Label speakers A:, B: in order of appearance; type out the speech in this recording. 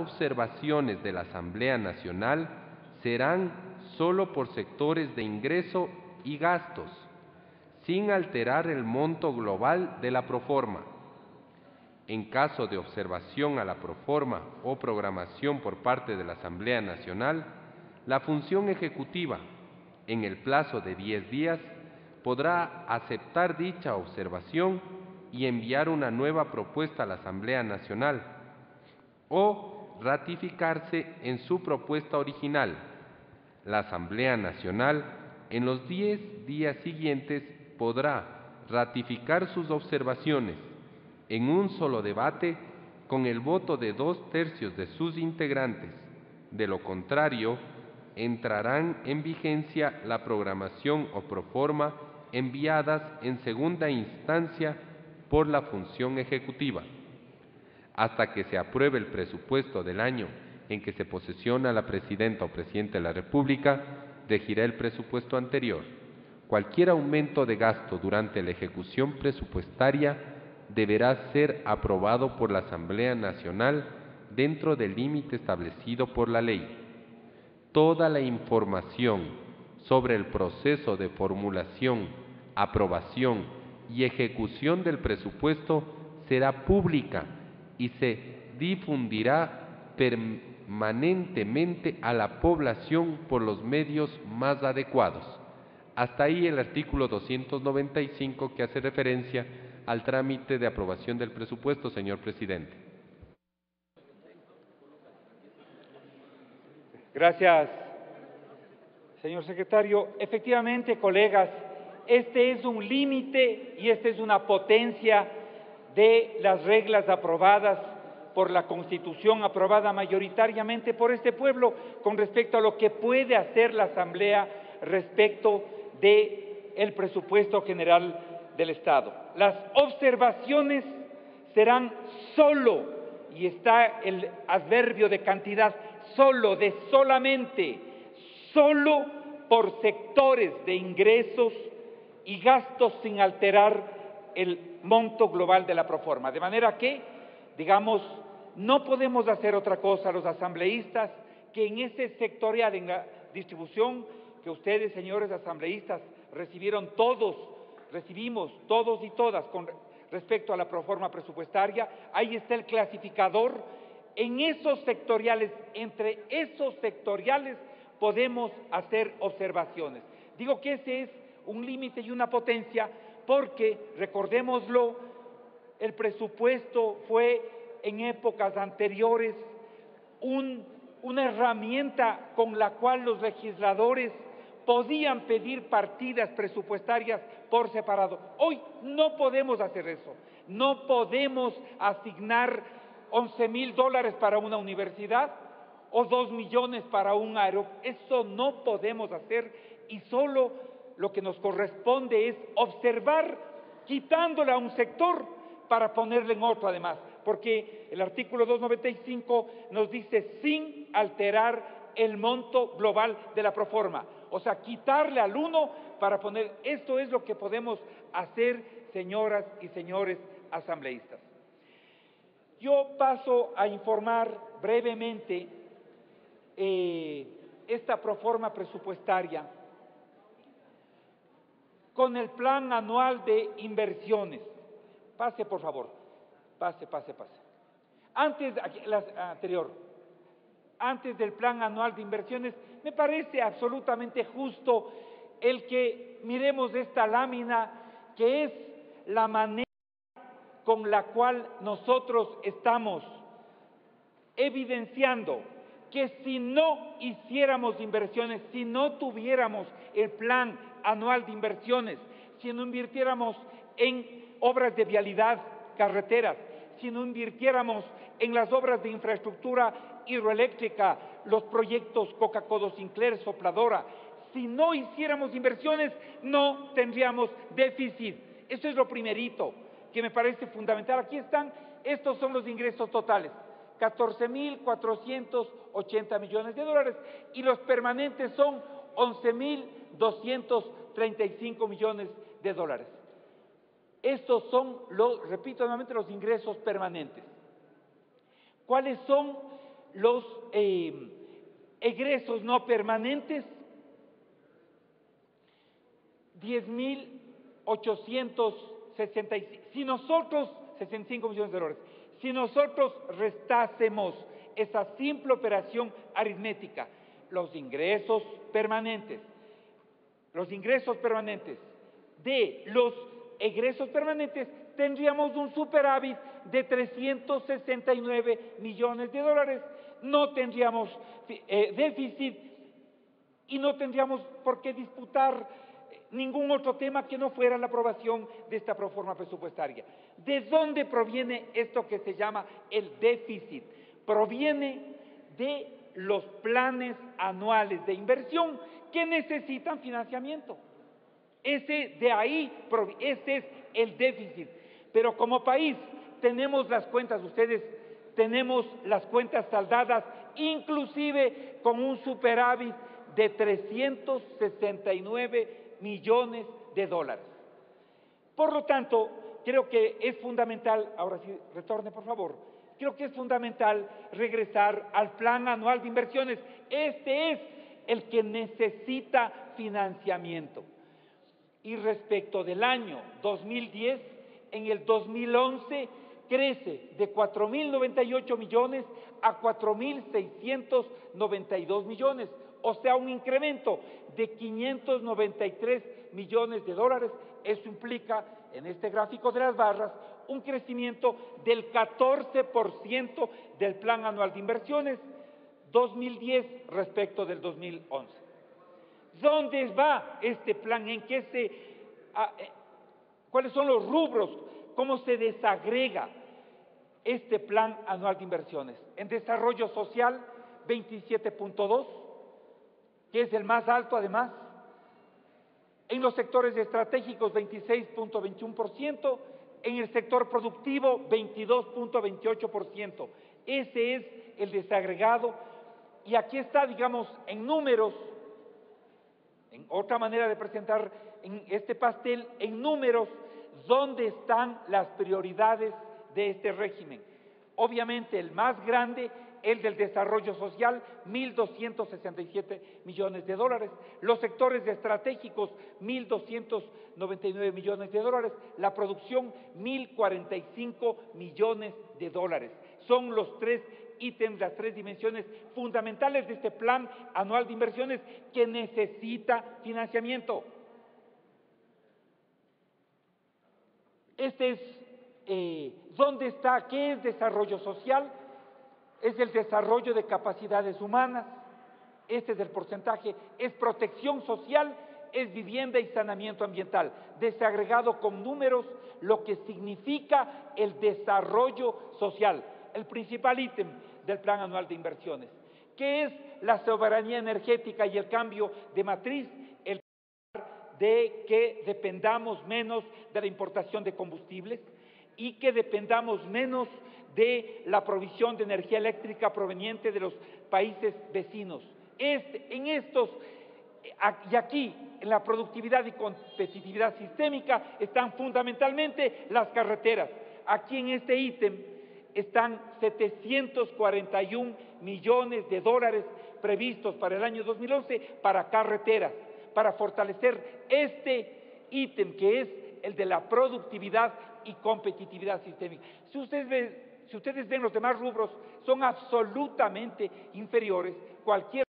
A: observaciones de la Asamblea Nacional serán solo por sectores de ingreso y gastos, sin alterar el monto global de la proforma. En caso de observación a la proforma o programación por parte de la Asamblea Nacional, la función ejecutiva, en el plazo de 10 días, podrá aceptar dicha observación y enviar una nueva propuesta a la Asamblea Nacional o ratificarse en su propuesta original. La Asamblea Nacional en los 10 días siguientes podrá ratificar sus observaciones en un solo debate con el voto de dos tercios de sus integrantes. De lo contrario, entrarán en vigencia la programación o proforma enviadas en segunda instancia por la función ejecutiva. Hasta que se apruebe el presupuesto del año en que se posesiona la presidenta o presidente de la República, regirá el presupuesto anterior. Cualquier aumento de gasto durante la ejecución presupuestaria deberá ser aprobado por la Asamblea Nacional dentro del límite establecido por la ley. Toda la información sobre el proceso de formulación, aprobación y ejecución del presupuesto será pública y se difundirá permanentemente a la población por los medios más adecuados. Hasta ahí el artículo 295 que hace referencia al trámite de aprobación del presupuesto, señor presidente.
B: Gracias, señor secretario. Efectivamente, colegas, este es un límite y esta es una potencia de las reglas aprobadas por la Constitución, aprobada mayoritariamente por este pueblo, con respecto a lo que puede hacer la Asamblea respecto del el presupuesto general del Estado. Las observaciones serán solo, y está el adverbio de cantidad, solo, de solamente, solo por sectores de ingresos y gastos sin alterar el monto global de la proforma. De manera que, digamos, no podemos hacer otra cosa los asambleístas que en ese sectorial, en la distribución que ustedes, señores asambleístas, recibieron todos recibimos todos y todas con respecto a la proforma presupuestaria, ahí está el clasificador. En esos sectoriales, entre esos sectoriales, podemos hacer observaciones. Digo que ese es un límite y una potencia porque, recordémoslo, el presupuesto fue en épocas anteriores una herramienta con la cual los legisladores podían pedir partidas presupuestarias por separado. Hoy no podemos hacer eso. No podemos asignar 11 mil dólares para una universidad o 2 millones para un aeropuerto. Eso no podemos hacer y solo lo que nos corresponde es observar quitándole a un sector para ponerle en otro además. Porque el artículo 295 nos dice sin alterar el monto global de la proforma o sea, quitarle al uno para poner, esto es lo que podemos hacer, señoras y señores asambleístas. Yo paso a informar brevemente eh, esta proforma presupuestaria con el plan anual de inversiones. Pase, por favor. Pase, pase, pase. Antes, la anterior, antes del plan anual de inversiones, me parece absolutamente justo el que miremos esta lámina que es la manera con la cual nosotros estamos evidenciando que si no hiciéramos inversiones, si no tuviéramos el plan anual de inversiones, si no invirtiéramos en obras de vialidad, carreteras, si no invirtiéramos en las obras de infraestructura hidroeléctrica, los proyectos Coca-Cola Sinclair, Sopladora. Si no hiciéramos inversiones, no tendríamos déficit. Eso es lo primerito que me parece fundamental. Aquí están, estos son los ingresos totales. 14.480 millones de dólares y los permanentes son 11.235 millones de dólares. Estos son, repito nuevamente, los ingresos permanentes. ¿Cuáles son los eh, egresos no permanentes, 10.865, si nosotros, 65 millones de dólares, si nosotros restásemos esa simple operación aritmética, los ingresos permanentes, los ingresos permanentes de los egresos permanentes, tendríamos un superávit de 369 millones de dólares. No tendríamos eh, déficit y no tendríamos por qué disputar ningún otro tema que no fuera la aprobación de esta proforma presupuestaria. ¿De dónde proviene esto que se llama el déficit? Proviene de los planes anuales de inversión que necesitan financiamiento. Ese de ahí, ese es el déficit. Pero como país tenemos las cuentas, ustedes tenemos las cuentas saldadas, inclusive con un superávit de 369 millones de dólares. Por lo tanto, creo que es fundamental, ahora sí, retorne por favor, creo que es fundamental regresar al plan anual de inversiones. Este es el que necesita financiamiento. Y respecto del año 2010, en el 2011 crece de 4.098 millones a 4.692 millones, o sea, un incremento de 593 millones de dólares. Eso implica, en este gráfico de las barras, un crecimiento del 14% del plan anual de inversiones 2010 respecto del 2011. ¿Dónde va este plan? ¿En qué se, ah, eh, cuáles son los rubros? ¿Cómo se desagrega este plan anual de inversiones? En desarrollo social, 27.2, que es el más alto además. En los sectores estratégicos, 26.21%. En el sector productivo, 22.28%. Ese es el desagregado. Y aquí está, digamos, en números, en otra manera de presentar en este pastel, en números, dónde están las prioridades de este régimen. Obviamente el más grande el del desarrollo social, 1.267 millones de dólares, los sectores estratégicos, 1.299 millones de dólares, la producción, 1.045 millones de dólares. Son los tres ítems, las tres dimensiones fundamentales de este plan anual de inversiones que necesita financiamiento. Este es eh, dónde está, qué es desarrollo social, es el desarrollo de capacidades humanas, este es el porcentaje, es protección social, es vivienda y saneamiento ambiental, desagregado con números, lo que significa el desarrollo social, el principal ítem del Plan Anual de Inversiones, que es la soberanía energética y el cambio de matriz, el de que dependamos menos de la importación de combustibles y que dependamos menos de la provisión de energía eléctrica proveniente de los países vecinos. Este, en estos, y aquí, en la productividad y competitividad sistémica, están fundamentalmente las carreteras. Aquí en este ítem están 741 millones de dólares previstos para el año 2011 para carreteras, para fortalecer este ítem que es el de la productividad y competitividad sistémica. Si ustedes ven si ustedes ven los demás rubros, son absolutamente inferiores. Cualquier